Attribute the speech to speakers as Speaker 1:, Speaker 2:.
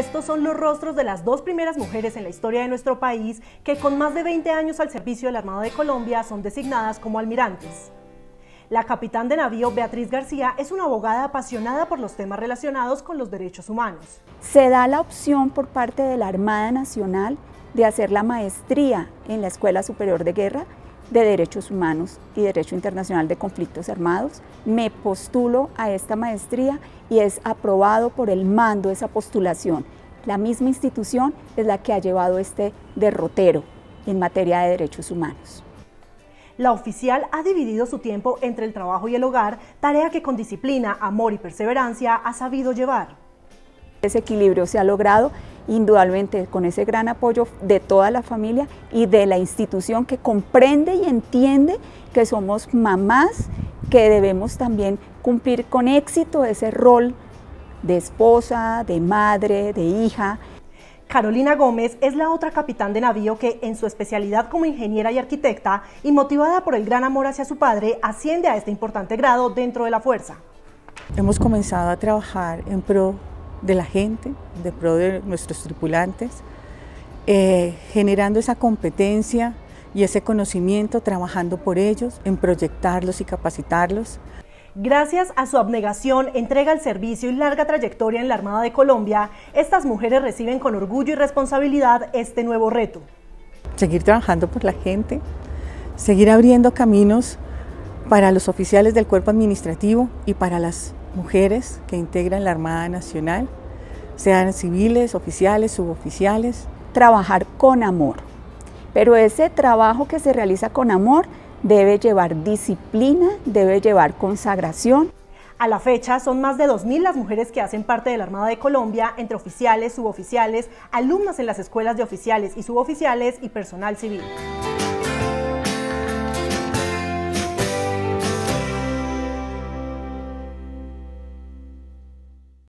Speaker 1: Estos son los rostros de las dos primeras mujeres en la historia de nuestro país que con más de 20 años al servicio de la Armada de Colombia son designadas como almirantes. La capitán de navío Beatriz García es una abogada apasionada por los temas relacionados con los derechos humanos.
Speaker 2: Se da la opción por parte de la Armada Nacional de hacer la maestría en la Escuela Superior de Guerra de Derechos Humanos y Derecho Internacional de Conflictos Armados. Me postulo a esta maestría y es aprobado por el mando esa postulación. La misma institución es la que ha llevado este derrotero en materia de derechos humanos.
Speaker 1: La oficial ha dividido su tiempo entre el trabajo y el hogar, tarea que con disciplina, amor y perseverancia ha sabido llevar.
Speaker 2: Ese equilibrio se ha logrado indudablemente con ese gran apoyo de toda la familia y de la institución que comprende y entiende que somos mamás, que debemos también cumplir con éxito ese rol de esposa, de madre, de hija.
Speaker 1: Carolina Gómez es la otra capitán de navío que en su especialidad como ingeniera y arquitecta y motivada por el gran amor hacia su padre asciende a este importante grado dentro de la fuerza.
Speaker 3: Hemos comenzado a trabajar en pro de la gente, de pro de nuestros tripulantes, eh, generando esa competencia y ese conocimiento, trabajando por ellos, en proyectarlos y capacitarlos.
Speaker 1: Gracias a su abnegación, entrega al servicio y larga trayectoria en la Armada de Colombia, estas mujeres reciben con orgullo y responsabilidad este nuevo reto.
Speaker 3: Seguir trabajando por la gente, seguir abriendo caminos para los oficiales del cuerpo administrativo y para las mujeres que integran la Armada Nacional, sean civiles, oficiales, suboficiales.
Speaker 2: Trabajar con amor, pero ese trabajo que se realiza con amor debe llevar disciplina, debe llevar consagración.
Speaker 1: A la fecha son más de 2.000 las mujeres que hacen parte de la Armada de Colombia, entre oficiales, suboficiales, alumnas en las escuelas de oficiales y suboficiales y personal civil.